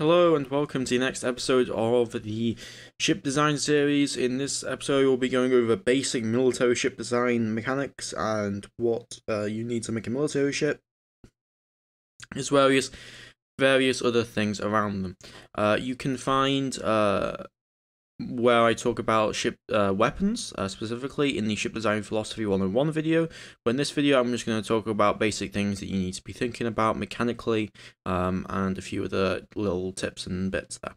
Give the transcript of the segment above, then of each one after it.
Hello and welcome to the next episode of the ship design series. In this episode, we'll be going over basic military ship design mechanics and what uh, you need to make a military ship, as well as various other things around them. Uh, you can find uh, where I talk about ship uh, weapons, uh, specifically in the Ship Design Philosophy 101 video. But in this video, I'm just going to talk about basic things that you need to be thinking about mechanically, um, and a few other little tips and bits there.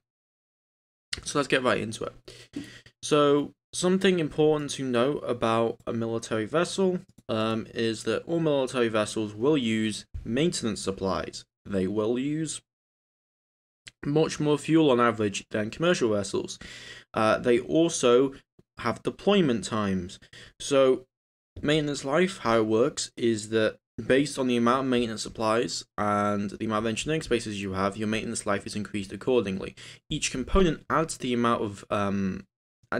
So let's get right into it. So, something important to note about a military vessel um, is that all military vessels will use maintenance supplies. They will use much more fuel on average than commercial vessels. Uh, they also have deployment times. So, maintenance life, how it works is that based on the amount of maintenance supplies and the amount of engineering spaces you have, your maintenance life is increased accordingly. Each component adds the amount of um,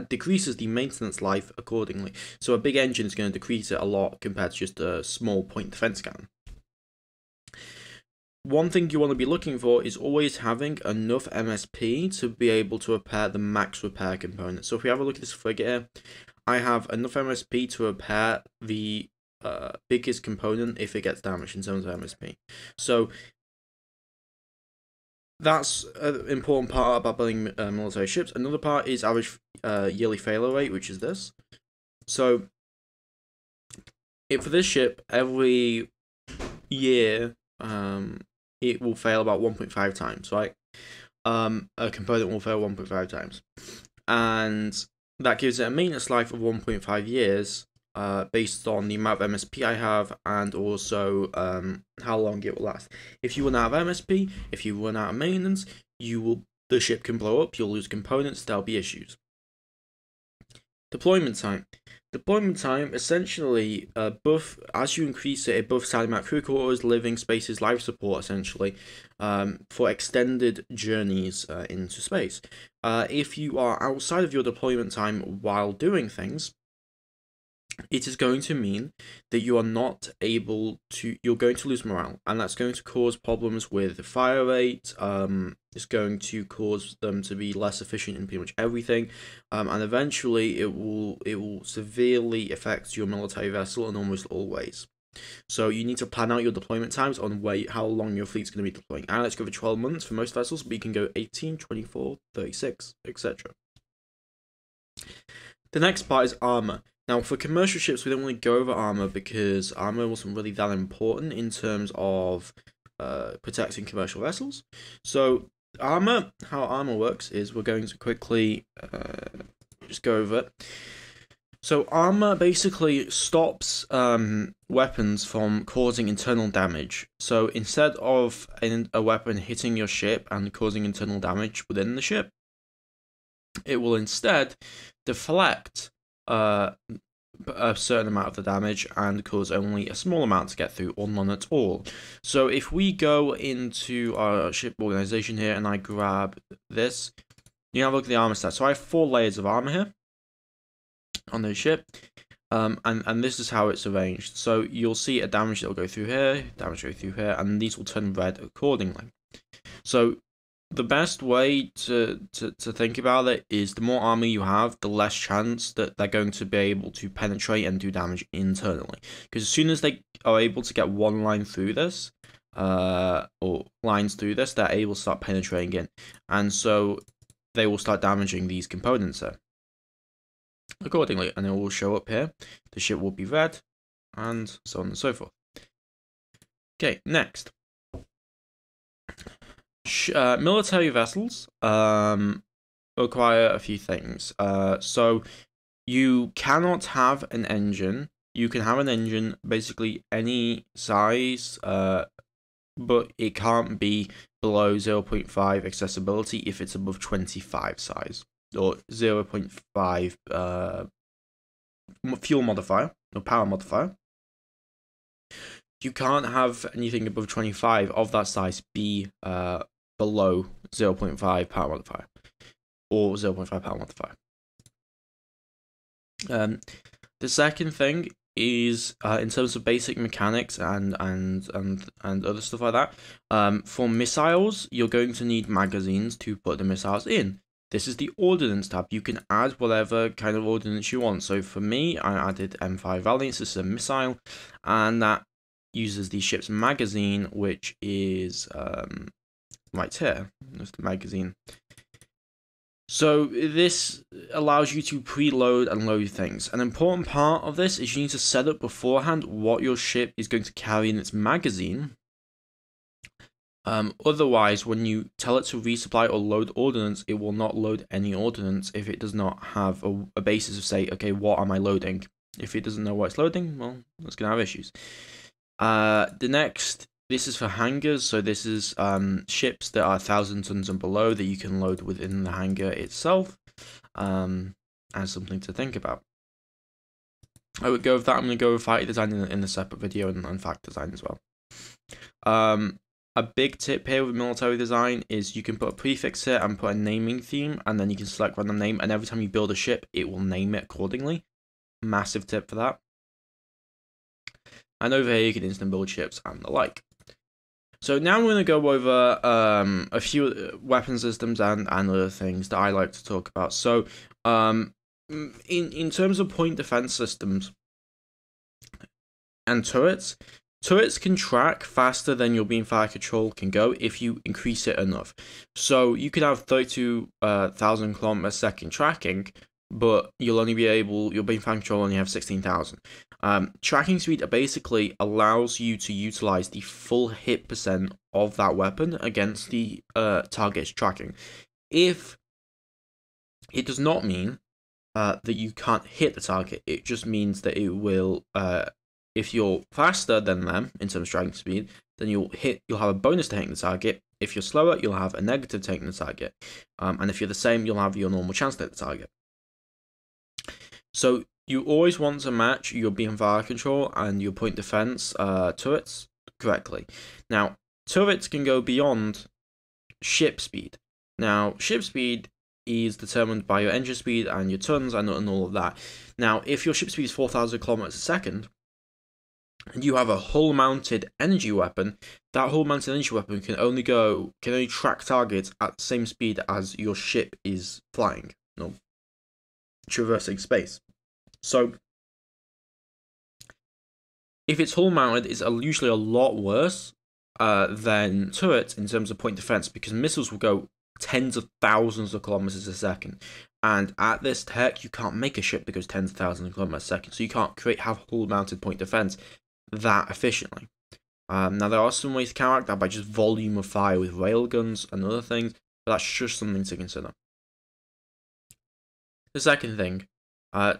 decreases the maintenance life accordingly. So a big engine is going to decrease it a lot compared to just a small point defense cannon one thing you want to be looking for is always having enough MSP to be able to repair the max repair component. So if we have a look at this figure I have enough MSP to repair the uh, biggest component if it gets damaged in terms of MSP. So that's an important part about building uh, military ships. Another part is average uh, yearly failure rate, which is this. So if for this ship, every year um, it will fail about 1.5 times, right? Um, a component will fail 1.5 times. And that gives it a maintenance life of 1.5 years uh, based on the amount of MSP I have and also um, how long it will last. If you run out of MSP, if you run out of maintenance, you will the ship can blow up, you'll lose components, there'll be issues. Deployment time. Deployment time essentially uh, buff as you increase it, it buffs out crew quarters, living spaces, life support essentially um, for extended journeys uh, into space. Uh, if you are outside of your deployment time while doing things, it is going to mean that you are not able to you're going to lose morale and that's going to cause problems with the fire rate um it's going to cause them to be less efficient in pretty much everything um and eventually it will it will severely affect your military vessel in almost all ways. So you need to plan out your deployment times on where how long your fleet's going to be deploying. And let's go for 12 months for most vessels but you can go 18 24 36 etc the next part is armor now, for commercial ships, we don't want to go over armor because armor wasn't really that important in terms of uh, protecting commercial vessels. So, armor, how armor works is we're going to quickly uh, just go over it. So, armor basically stops um, weapons from causing internal damage. So, instead of a, a weapon hitting your ship and causing internal damage within the ship, it will instead deflect uh, a certain amount of the damage and cause only a small amount to get through or none at all. So if we go into our ship organization here and I grab this, you have a look at the armor stats. So I have four layers of armor here on the ship. Um, and, and this is how it's arranged. So you'll see a damage that will go through here, damage go through here, and these will turn red accordingly. So the best way to, to, to think about it is the more armor you have, the less chance that they're going to be able to penetrate and do damage internally. Because as soon as they are able to get one line through this, uh, or lines through this, they're able to start penetrating in. And so they will start damaging these components here. Accordingly, and it will show up here. The ship will be red, and so on and so forth. Okay, next uh, military vessels um, require a few things. Uh, so you cannot have an engine. You can have an engine basically any size, uh, but it can't be below 0.5 accessibility if it's above 25 size or 0.5 uh, fuel modifier or power modifier. You can't have anything above 25 of that size be uh, below 0.5 power modifier or 0.5 power modifier. Um, the second thing is uh, in terms of basic mechanics and and and and other stuff like that. Um, for missiles, you're going to need magazines to put the missiles in. This is the ordnance tab. You can add whatever kind of ordnance you want. So for me, I added M5 Valiant. This is a missile, and that uses the ship's magazine, which is um, right here. There's the magazine. So this allows you to preload and load things. An important part of this is you need to set up beforehand what your ship is going to carry in its magazine. Um, otherwise, when you tell it to resupply or load ordnance, it will not load any ordnance if it does not have a, a basis of say, okay, what am I loading? If it doesn't know what it's loading, well, it's gonna have issues. Uh, the next this is for hangars, so this is um, ships that are 1,000 tons and below that you can load within the hangar itself um, as something to think about. I would go with that. I'm going to go with fighter design in, in a separate video and, and fact design as well. Um, a big tip here with military design is you can put a prefix here and put a naming theme, and then you can select random name, and every time you build a ship, it will name it accordingly. Massive tip for that. And over here, you can instant build ships and the like. So now we're going to go over um, a few uh, weapon systems and, and other things that I like to talk about. So um, in, in terms of point defense systems and turrets, turrets can track faster than your beam fire control can go if you increase it enough. So you could have 32,000 uh, kilometers second tracking, but you'll only be able, your beam fire control only have 16,000. Um, tracking speed basically allows you to utilize the full hit percent of that weapon against the uh, target's tracking. If it does not mean uh, that you can't hit the target, it just means that it will. Uh, if you're faster than them in terms of tracking speed, then you'll hit. You'll have a bonus to hitting the target. If you're slower, you'll have a negative to hitting the target, um, and if you're the same, you'll have your normal chance to hit the target. So you always want to match your beam fire control and your point defense uh, turrets correctly. Now, turrets can go beyond ship speed. Now, ship speed is determined by your engine speed and your tons and, and all of that. Now, if your ship speed is 4,000 kilometers a second, and you have a hull-mounted energy weapon, that hull-mounted energy weapon can only go can only track targets at the same speed as your ship is flying, no, traversing space. So if it's hull mounted, it's usually a lot worse uh, than turrets in terms of point defense because missiles will go tens of thousands of kilometers a second. And at this tech, you can't make a ship that goes tens of thousands of kilometers a second, so you can't create have hull mounted point defense that efficiently. Um, now there are some ways to counteract that by just volume of fire with railguns and other things, but that's just something to consider. The second thing, uh,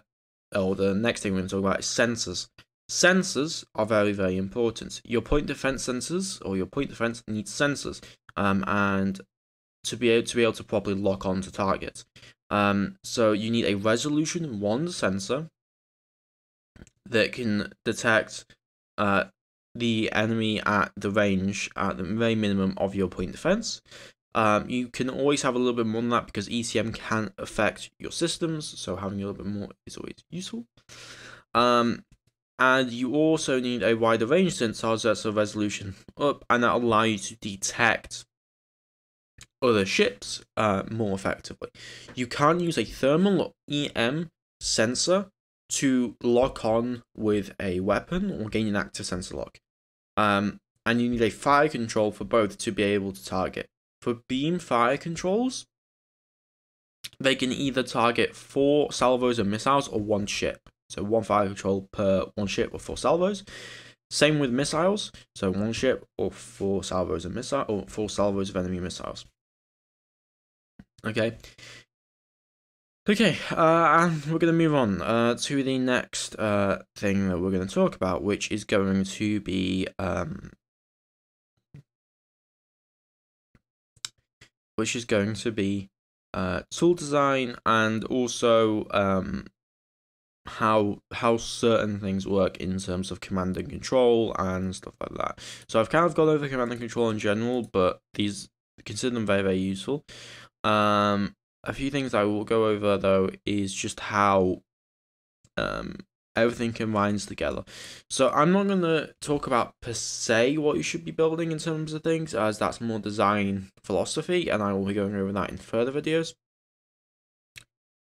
or the next thing we're going to talk about is sensors. Sensors are very, very important. Your point defense sensors or your point defense needs sensors, um, and to be able to be able to properly lock onto targets. Um, so you need a resolution one sensor that can detect uh, the enemy at the range at the very minimum of your point defense. Um, you can always have a little bit more than that because ECM can affect your systems, so having a little bit more is always useful. Um, and you also need a wider range sensor that's a resolution up, and that allow you to detect other ships uh, more effectively. You can use a thermal EM sensor to lock on with a weapon or gain an active sensor lock. Um, and you need a fire control for both to be able to target. For beam fire controls, they can either target four salvos of missiles or one ship. So one fire control per one ship or four salvos. Same with missiles, so one ship or four salvos of missile or four salvos of enemy missiles. Okay. Okay, uh, and we're going to move on uh, to the next uh, thing that we're going to talk about, which is going to be um, which is going to be uh, tool design and also um, how how certain things work in terms of command and control and stuff like that. So I've kind of gone over command and control in general, but these consider them very very useful. Um, a few things I will go over though is just how um, everything combines together. So I'm not gonna talk about per se what you should be building in terms of things, as that's more design philosophy, and I will be going over that in further videos.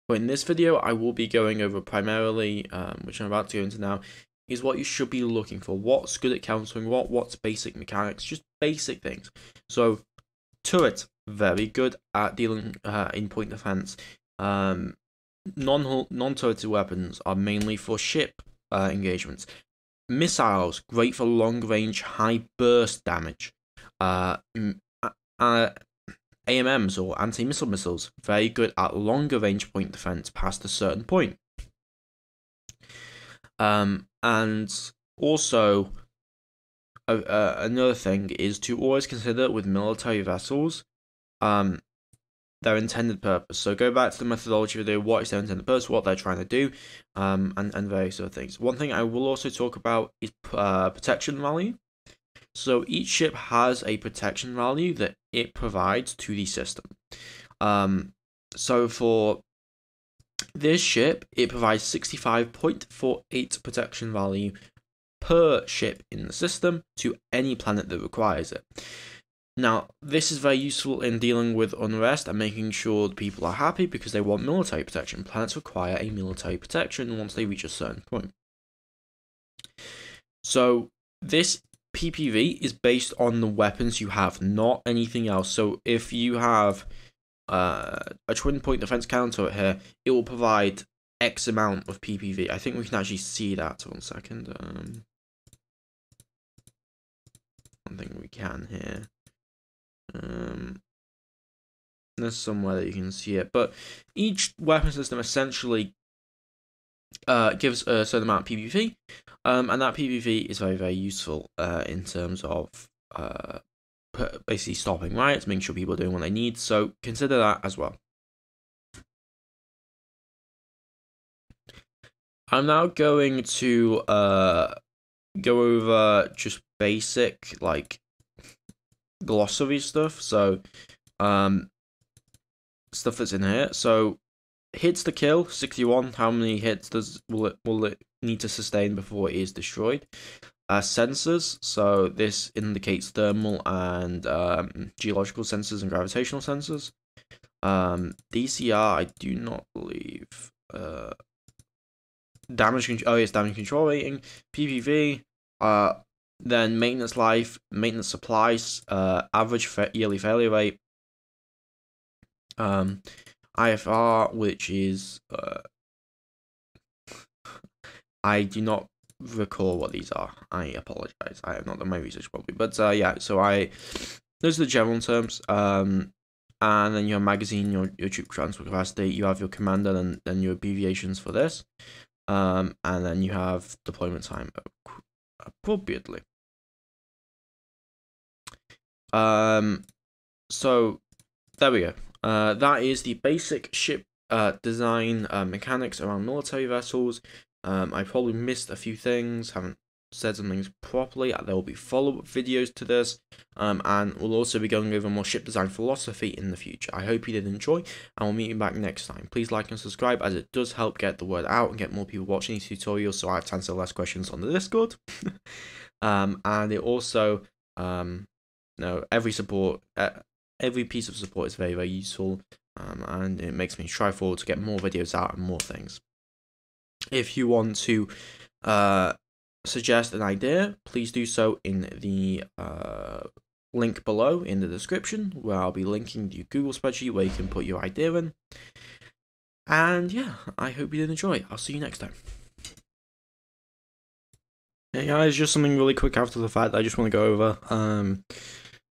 But in this video, I will be going over primarily, um, which I'm about to go into now, is what you should be looking for. What's good at countering, what what's basic mechanics, just basic things. So turret, very good at dealing uh, in point defense. Um, non non turreted weapons are mainly for ship uh, engagements. Missiles, great for long range, high burst damage. Uh, uh, AMMs or anti missile missiles, very good at longer range point defense past a certain point. Um, and also, another thing is to always consider with military vessels, um, their intended purpose. So go back to the methodology video, what is their intended purpose, what they're trying to do, um, and, and various other things. One thing I will also talk about is uh, protection value. So each ship has a protection value that it provides to the system. Um, so for this ship, it provides 65.48 protection value per ship in the system to any planet that requires it. Now, this is very useful in dealing with unrest and making sure people are happy because they want military protection. Planets require a military protection once they reach a certain point. So, this PPV is based on the weapons you have, not anything else. So, if you have uh, a twin point defense counter here, it will provide X amount of PPV. I think we can actually see that. One second. Um, one thing we can here. Um, there's somewhere that you can see it, but each weapon system essentially uh, gives a certain amount of PPV, um, and that PPV is very very useful uh, in terms of uh, basically stopping riots, making sure people are doing what they need. So consider that as well. I'm now going to uh, go over just basic like glossary stuff. So, um, stuff that's in here. So, hits to kill 61. How many hits does will it will it need to sustain before it is destroyed? Uh, sensors. So this indicates thermal and um, geological sensors and gravitational sensors. Um, DCR, I do not believe. Uh, damage control. Oh yes, damage control rating. PPV. Uh, then maintenance life, maintenance supplies, uh, average fa- yearly failure rate, um, IFR, which is uh, I do not recall what these are. I apologize. I have not done my research properly, but uh, yeah. So I those are the general terms. Um, and then your magazine, your your troop transfer capacity. You have your commander, and then your abbreviations for this. Um, and then you have deployment time appropriately. Um, so there we go. Uh, that is the basic ship uh, design uh, mechanics around military vessels. Um, I probably missed a few things, haven't said some things properly. There will be follow up videos to this, um, and we'll also be going over more ship design philosophy in the future. I hope you did enjoy, and we'll meet you back next time. Please like and subscribe as it does help get the word out and get more people watching these tutorials so I have to answer less questions on the Discord. um, and it also um, no, every support, uh, every piece of support is very, very useful, um, and it makes me try forward to get more videos out and more things. If you want to uh, suggest an idea, please do so in the uh, link below in the description, where I'll be linking the Google spreadsheet where you can put your idea in. And yeah, I hope you did enjoy. I'll see you next time. Hey guys, just something really quick after the fact that I just want to go over. Um,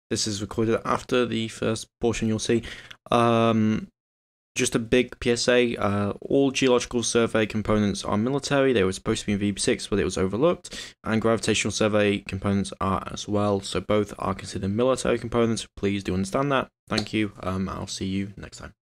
this is recorded after the first portion you'll see. Um, just a big PSA. Uh, all geological survey components are military. They were supposed to be in VB6, but it was overlooked. And gravitational survey components are as well. So both are considered military components. Please do understand that. Thank you. Um, I'll see you next time.